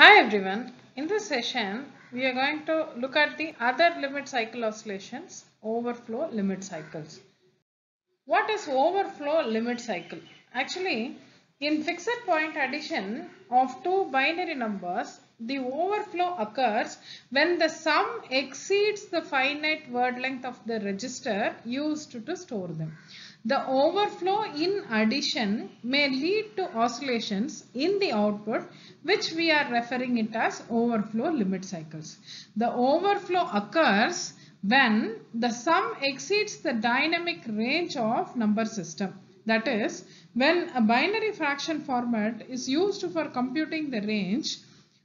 Hi everyone. In this session, we are going to look at the other limit cycle oscillations, overflow limit cycles. What is overflow limit cycle? Actually, in fixed point addition of two binary numbers, the overflow occurs when the sum exceeds the finite word length of the register used to store them. The overflow in addition may lead to oscillations in the output which we are referring it as overflow limit cycles. The overflow occurs when the sum exceeds the dynamic range of number system. That is, when a binary fraction format is used for computing the range,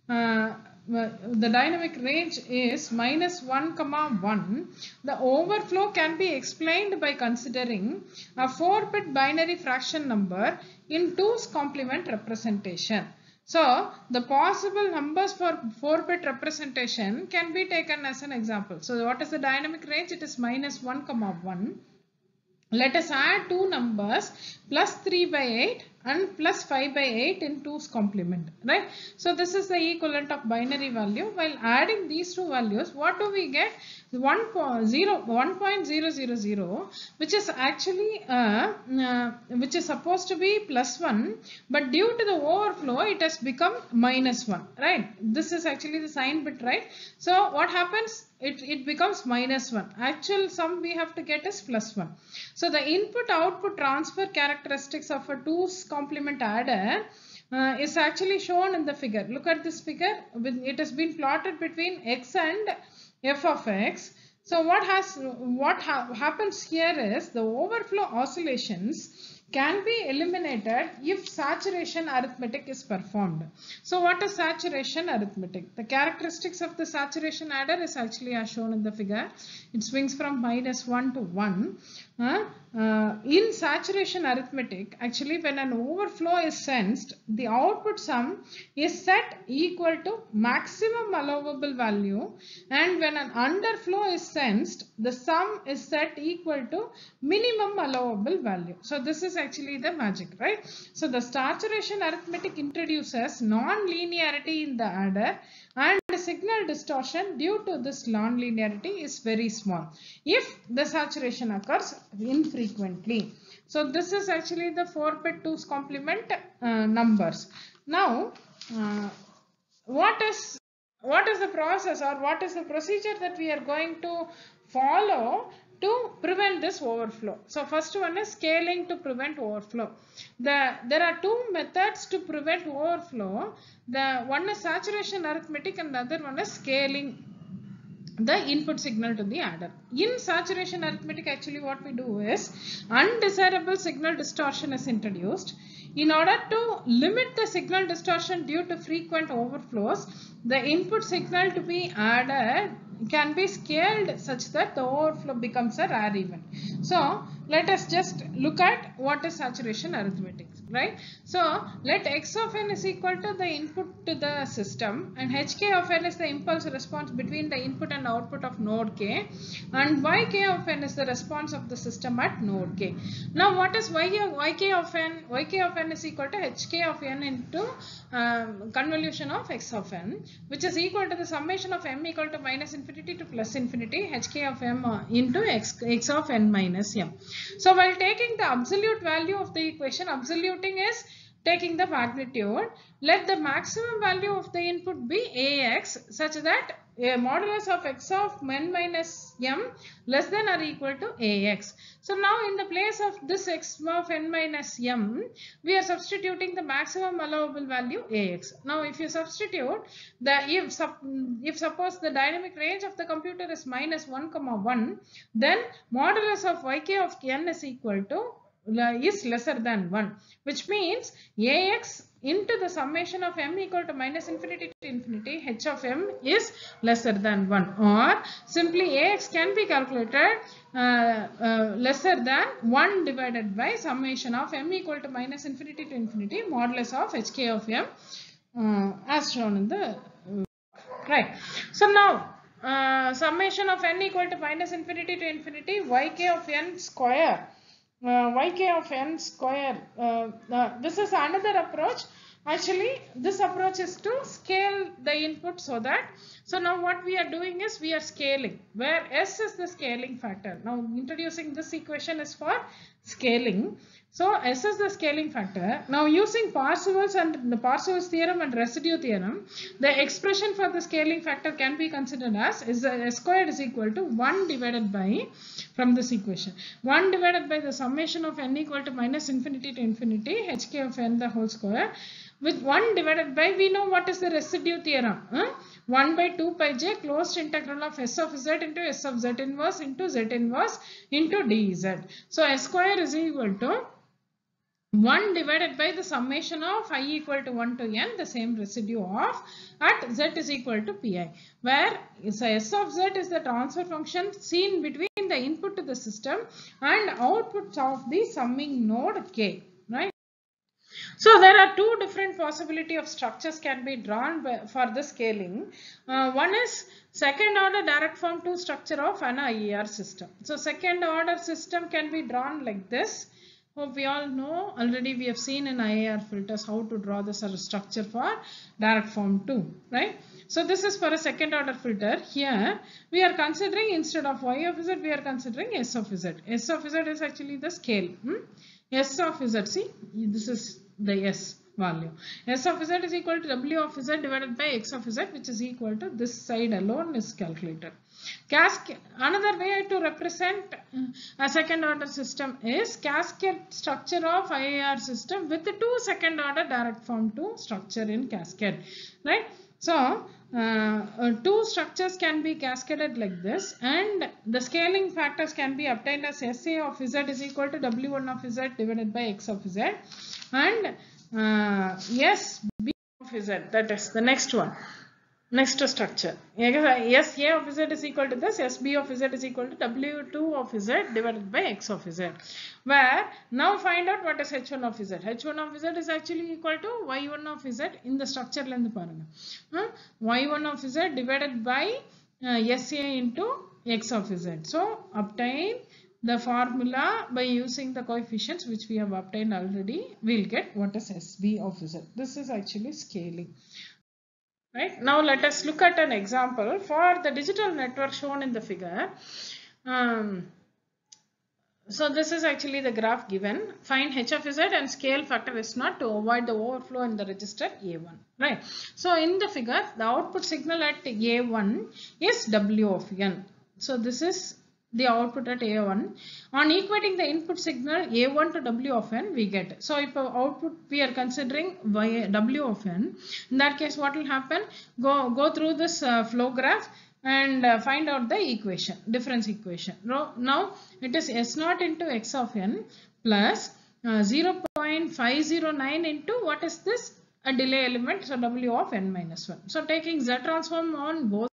Uh, the dynamic range is minus 1 comma 1 the overflow can be explained by considering a 4 bit binary fraction number in 2's complement representation. So the possible numbers for 4 bit representation can be taken as an example. So what is the dynamic range? It is minus 1 comma 1 let us add two numbers plus 3 by 8 and plus 5 by 8 in 2's complement right? So this is the equivalent of binary value. While adding these two values what do we get? 1.0 which is actually uh, uh, which is supposed to be plus 1 but due to the overflow it has become minus 1 right? This is actually the sign bit right? So what happens? It, it becomes minus 1 actual sum we have to get is plus 1 so the input output transfer characteristics of a 2's complement adder uh, is actually shown in the figure. Look at this figure. It has been plotted between x and f of x. So what has what ha happens here is the overflow oscillations can be eliminated if saturation arithmetic is performed. So what is saturation arithmetic? The characteristics of the saturation adder is actually as shown in the figure. It swings from minus 1 to 1. Uh, uh, in saturation arithmetic, actually when an overflow is sensed, the output sum is set equal to maximum allowable value and when an underflow is sensed, the sum is set equal to minimum allowable value. So this is actually the magic, right? So the saturation arithmetic introduces non-linearity in the adder and the signal distortion due to this non-linearity is very small if the saturation occurs infrequently. So this is actually the 4 bit 2's complement uh, numbers. Now uh, what is what is the process or what is the procedure that we are going to follow to prevent this overflow. So first one is scaling to prevent overflow. The, there are two methods to prevent overflow. The one is saturation arithmetic and the other one is scaling the input signal to the adder. In saturation arithmetic actually what we do is undesirable signal distortion is introduced. In order to limit the signal distortion due to frequent overflows, the input signal to be added can be scaled such that the overflow becomes a rare event. So let us just look at what is saturation arithmetic, right? So let x of n is equal to the input to the system and hk of n is the impulse response between the input and output of node k and yk of n is the response of the system at node k. Now what is y, yk of n? yk of n is equal to hk of n into um, convolution of x of n which is equal to the summation of m equal to minus infinity to plus infinity hk of m uh, into x, x of n minus m. So while taking the absolute value of the equation, is taking the magnitude, let the maximum value of the input be ax such that a modulus of x of n minus m less than or equal to ax. So now in the place of this x of n minus m, we are substituting the maximum allowable value ax. Now if you substitute the if, if suppose the dynamic range of the computer is minus 1 comma 1, then modulus of yk of n is equal to is lesser than 1 which means ax into the summation of m equal to minus infinity to infinity h of m is lesser than 1 or simply ax can be calculated uh, uh, lesser than 1 divided by summation of m equal to minus infinity to infinity modulus of hk of m uh, as shown in the right. So now uh, summation of n equal to minus infinity to infinity yk of n square uh, yk of n square. Uh, uh, this is another approach actually this approach is to scale the input so that so now what we are doing is we are scaling where s is the scaling factor now introducing this equation is for scaling so s is the scaling factor. Now using Parseval's and the Parseval's theorem and residue theorem the expression for the scaling factor can be considered as is s squared is equal to 1 divided by from this equation. 1 divided by the summation of n equal to minus infinity to infinity hk of n the whole square. With 1 divided by we know what is the residue theorem huh? 1 by 2 pi j closed integral of s of z into s of z inverse into z inverse into dz so s square is equal to 1 divided by the summation of i equal to 1 to n the same residue of at z is equal to pi where s of z is the transfer function seen between the input to the system and outputs of the summing node k right so there are two different possibility of structures can be drawn for the scaling. Uh, one is second order direct form to structure of an IIR system. So second order system can be drawn like this. Hope we all know already we have seen in IIR filters how to draw a structure for direct form 2, right? So this is for a second order filter. Here we are considering instead of y of z we are considering s of z. s of z is actually the scale. Hmm? s of z, see this is the s value. s of z is equal to w of z divided by x of z which is equal to this side alone is calculated. Cascade, another way to represent a second order system is cascade structure of IIR system with two second order direct form 2 structure in cascade. Right. So, uh, uh, two structures can be cascaded like this and the scaling factors can be obtained as SA of Z is equal to W1 of Z divided by X of Z and uh, yes, B of Z. That is the next one. Next structure. SA of Z is equal to this. SB of Z is equal to W2 of Z divided by X of Z. Where now find out what is H1 of Z. H1 of Z is actually equal to Y1 of Z in the structure. length. Huh? Hmm? Y1 of Z divided by uh, SA into X of Z. So obtain the formula by using the coefficients which we have obtained already we'll get what is sb of z this is actually scaling. Right? Now let us look at an example for the digital network shown in the figure. Um, so this is actually the graph given. Find h of z and scale factor is not to avoid the overflow in the register a1 right? So in the figure the output signal at a1 is w of n. So this is the output at A1. On equating the input signal A1 to W of n, we get. So if output we are considering W of n, in that case what will happen? Go, go through this uh, flow graph and uh, find out the equation, difference equation. Now, it is S0 into X of n plus uh, 0.509 into what is this? A delay element, so W of n minus 1. So taking Z transform on both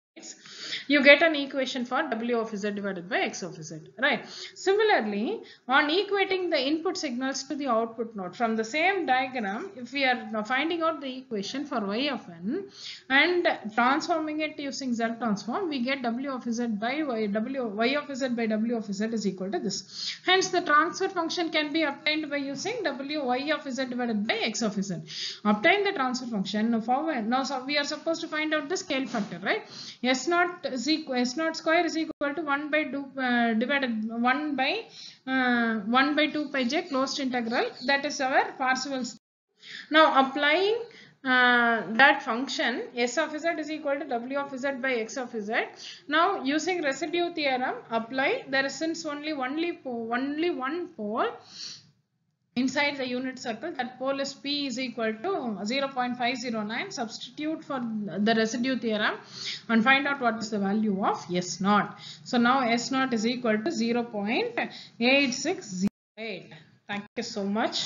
you get an equation for W of Z divided by X of Z, right? Similarly, on equating the input signals to the output node from the same diagram, if we are finding out the equation for Y of N and transforming it using Z transform, we get W of Z by Y, W, Y of Z by W of Z is equal to this. Hence, the transfer function can be obtained by using W Y of Z divided by X of Z. Obtain the transfer function. Now, now so we are supposed to find out the scale factor, right? S naught is equal, S naught square is equal to 1 by 2 uh, divided 1 by uh, 1 by 2 pi j closed integral that is our Parseval's. Now applying uh, that function s of z is equal to w of z by x of z. Now using residue theorem apply there is since only only only one pole inside the unit circle that pole is p is equal to 0.509 substitute for the residue theorem and find out what is the value of s naught so now s naught is equal to 0.8608 thank you so much